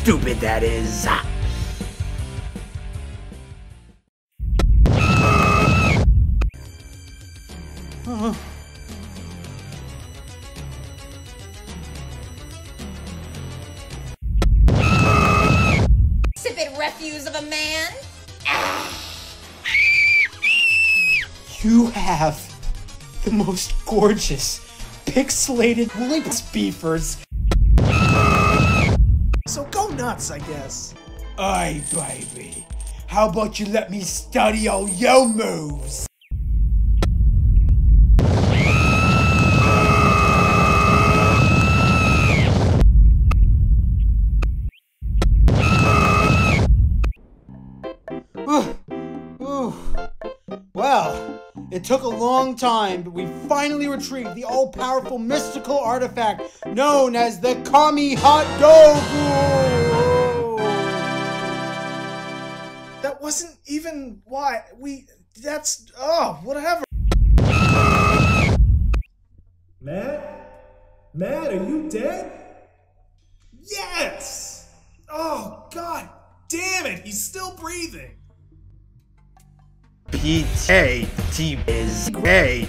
stupid that is. Insipid refuse of a man. You have the most gorgeous, pixelated woolly beefers. Nuts, I guess. Aye, baby. How about you let me study all your moves? Well, it took a long time, but we finally retrieved the all-powerful mystical artifact known as the Kami Hot Dogu! Even why we. That's. Oh, whatever. Matt? Matt, are you dead? Yes! Oh, god damn it, he's still breathing. P-A-T is great.